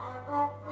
Oh,